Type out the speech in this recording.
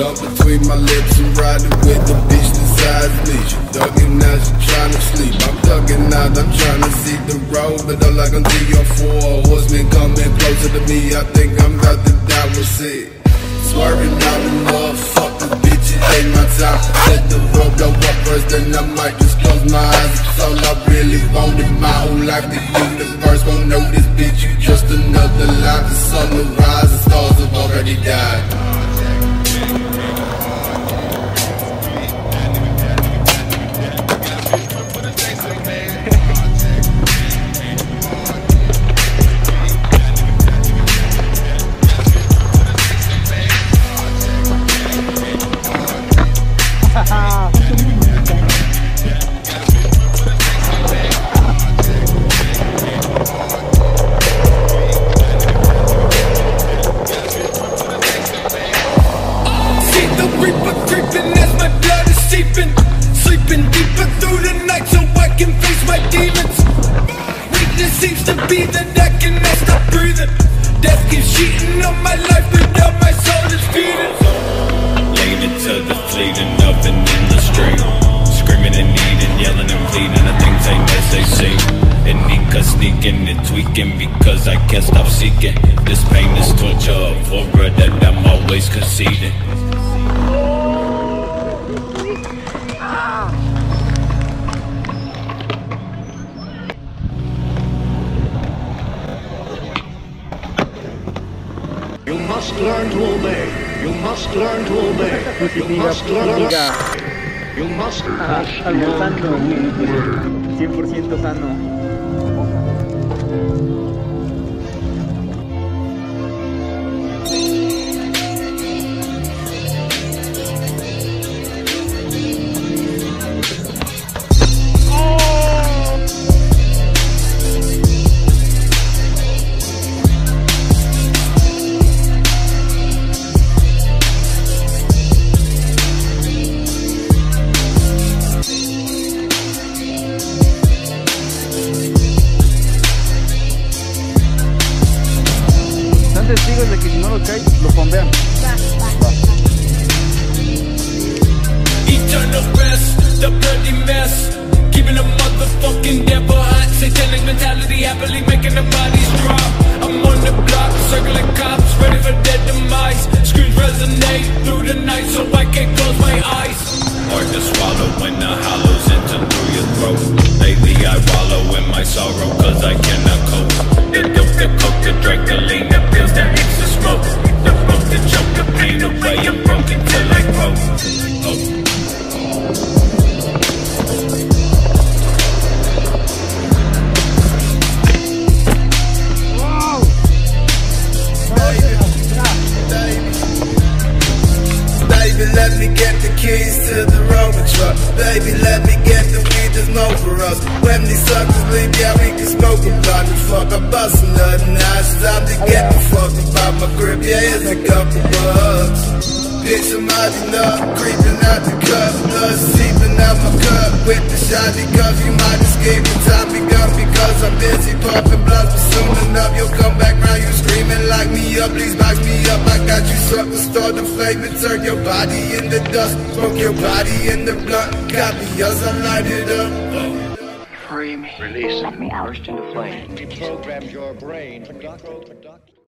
Blunt between my lips and riding with the bitch the size me. She thugging now, she tryna sleep. I'm thugging out, I'm tryna see the road, but all I can see are four horsemen coming closer to me. I think I'm about to die with it. Swerving out the motherfuckers, bitch, it ain't my time. Let the road blow up first, then I might just close my eyes. It's all I really wanted my whole life. The universe gon' know this bitch, you just another line. The sun seems to be that I cannot stop breathing. Death keeps cheating on my life but now my soul is feeding. Laying it to the fleeting nothing in the street. Screaming and needing, yelling and pleading The things ain't as they seem And Nika sneaking and tweaking Because I can't stop seeking. This pain is torture horror That I'm always conceding must learn to obey. You must learn to obey. You must learn. You must. Algo sano, 100% sano. Que si no lo cae, lo bombean. Eternal rest, the bloody mess. Keeping a motherfucking devil hot Satanic mentality happily making the bodies drop. I'm on the block, circling cops Ready for dead demise. Screams resonate through the night So I can't close my eyes. Hard to swallow when the hollows enter through your throat. Lately I wallow in my sorrow cause I cannot cope. The dope, the coke, the drink, the lean, let me get the weed that's for us. When these suckers leave, yeah, we can smoke a blunt and fuck. I bust a nut now. It's time to get the fuck about my grip. Yeah, here's a couple bucks. Bitch, somebody nut, creeping out the cup. Blood seeping out my cup with the shot because you might escape the time begun because turn your body into dust. Smoke your body in the blunt. Got me yours, I light it up. Release. Me. Burst into flame. Reprograms your brain. Product, product.